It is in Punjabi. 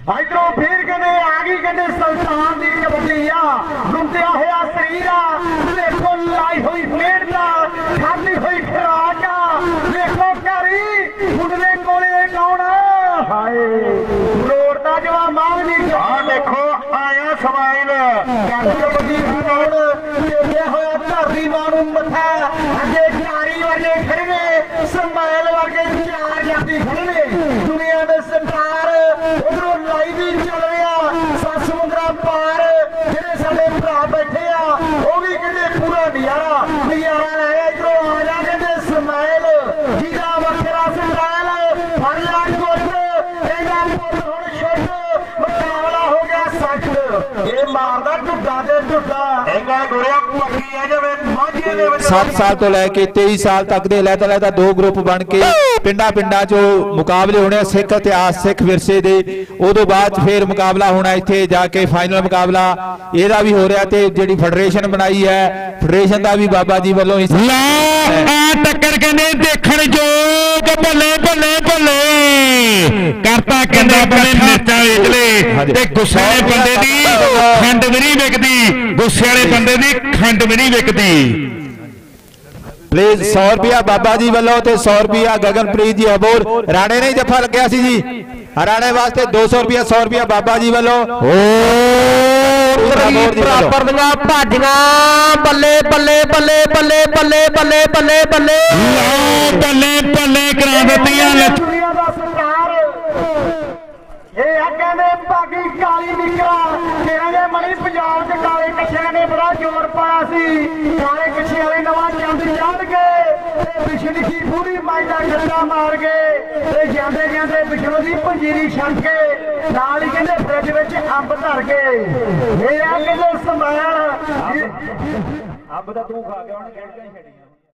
ਇਧਰੋਂ ਫੇਰ ਕਹਿੰਦੇ ਆ ਗਈ ਕਹਿੰਦੇ ਸੁਲਤਾਨ ਦੀ ਕਬੱਡੀ ਆ ਗੁੰਦਿਆ ਹੋਇਆ ਸਰੀਰ ਵੇਖੋ ਲਾਈ ਹੋਈ ਫੇੜ ਦਾ ਖਾਲੀ ਹੋਈ ਖਰਾਕ ਆ। ਵੇਖੋ ਘਰੀ ਮੁੰਡੇ ਕੋਲੇ ਕੌਣ? ਹਾਏ ਰੋੜ ਦਾ ਜਵਾ ਮਾਂ ਨਹੀਂ ਆ ਦੇਖੋ ਆਇਆ ਸਮਾਈਲ ਕੱਟ ਕਬੱਡੀ ਕੌਣ ਬੈਠੇ ਆ ਉਹ ਵੀ ਕਹਿੰਦੇ ਪੂਰਾ ਨਜ਼ਾਰਾ ਲੈ ਇਧਰੋਂ ਆ ਜਾ ਕਹਿੰਦੇ ਸਮਾਈਲ ਜਿਹਦਾ ਵੱਖਰਾ ਸਟਾਈਲ ਫੜ ਲੈ ਕੁੱਟ ਇਹਦਾ ਪੁੱਤ ਹੁਣ ਛੁੱਟ ਮੁਕਾਬਲਾ ਹੋ ਗਿਆ ਸੱਟ ਇਹ ਮਾਰਦਾ ਢੁੱਡਾ ਤੇ ਢੁੱਡਾ ਇਹਗਾ ਗੋਰਿਆ ਪੱਕੀ ਆ ਜਿਵੇਂ ਮਾਝੇ ਦੇ ਵਿੱਚ 7 ਸਾਲ ਤੋਂ ਲੈ ਕੇ 23 ਸਾਲ ਤੱਕ ਦੇ ਲੈਤਾ ਲੈਤਾ ਦੋ ਗਰੁੱਪ ਬਣ ਕੇ ਪਿੰਡਾਂ ਪਿੰਡਾਂ 'ਚੋਂ ਮੁਕਾਬਲੇ ਹੋਣੇ ਸਿੱਖ ਇਤਿਹਾਸ ਸਿੱਖ ਵਿਰਸੇ ਦੇ। ਉਦੋਂ ਬਾਅਦ ਫੇਰ ਮੁਕਾਬਲਾ ਹੋਣਾ ਇੱਥੇ ਜਾ ਕੇ ਫਾਈਨਲ ਮੁਕਾਬਲਾ। ਇਹਦਾ ਵੀ ਹੋ ਰਿਹਾ ਤੇ ਜਿਹੜੀ ਫੈਡਰੇਸ਼ਨ ਬਣਾਈ ਹੈ ਫੈਡਰੇਸ਼ਨ ਦਾ ਵੀ ਬਾਬਾ ਜੀ ਵੱਲੋਂ ਹੀ ਲਾ ਆ ਟੱਕਰ ਕਹਿੰਦੇ ਦੇਖਣ ਯੋਗ ਬੱਲੇ ਬੱਲੇ ਬੱਲੇ ਕਰਤਾ ਕਹਿੰਦਾ ਬੜੇ ਮਿਰਚਾਂ ਵੇਚ ਲੈ ਤੇ ਗੁੱਸੇ ਵਾਲੇ ਬੰਦੇ ਦੀ ਖੰਡ ਵੀ ਨਹੀਂ ਵਿਕਦੀ। ਗੁੱਸੇ ਵਾਲੇ ਬੰਦੇ ਦੀ ਖੰਡ ਵੀ ਨਹੀਂ ਵਿਕਦੀ। ਪਲੀਜ਼ 100 ਰੁਪਿਆ ਬਾਬਾ ਜੀ ਵੱਲੋਂ ਤੇ 100 ਰੁਪਿਆ ਗਗਨਪ੍ਰੀਤ ਜੀ ਅਬੋਰ। ਰਾਣੇ ਨੇ ਜੱਫਾ ਲੱਗਿਆ ਸੀ ਜੀ। ਰਾਣੇ ਵਾਸਤੇ 200 ਰੁਪਿਆ 100 ਰੁਪਿਆ ਬਾਬਾ ਜੀ ਵੱਲੋਂ। ਬਰਾਬਰ ਦੀਆਂ ਭਾਜੀਆਂ ਬੱਲੇ ਬੱਲੇ ਬੱਲੇ ਬੱਲੇ ਬੱਲੇ ਬੱਲੇ ਬੱਲੇ ਬੱਲੇ ਬੱਲੇ। ਬੱਲੇ ਕਰਾ ਦਿੱਤੀਆਂ ਕਾਲੀ ਨਿਕਰਾ ਕਹਿੰਦੇ ਮਣੀ ਪੰਜਾਬ ਦੇ ਕਾਲੇ ਕੱਛਿਆਂ ਨੇ ਬੜਾ ਜ਼ੋਰ ਪਾਇਆ ਸੀ। ਕਾਲੇ ਕੱਛੇ ਵਾਲੇ ਨਵਾਂ ਚੰਦ ਚੜ ਗਏ ਤੇ ਪਿਛਲੀ ਕੀ ਪੂਰੀ ਮਾਈ ਦਾ ਗੱਡਾ ਮਾਰ ਕੇ ਤੇ ਜਾਂਦੇ ਜਾਂਦੇ ਪਿਛਲੋਂ ਦੀ ਪੰਜੀਰੀ ਛੱਡ ਕੇ ਨਾਲ ਹੀ ਕਹਿੰਦੇ ਫ੍ਰਿਜ ਵਿੱਚ ਅੰਬ ਧਰ ਗਏ ਇਹ ਆ ਕਹਿੰਦੇ ਸਮਾਨ। ਅੰਬ ਦਾ ਤੂੰ ਖਾ ਕੇ ਉਹਨੇ ਖੇਡ ਕੇ ਛੱਡੀਆਂ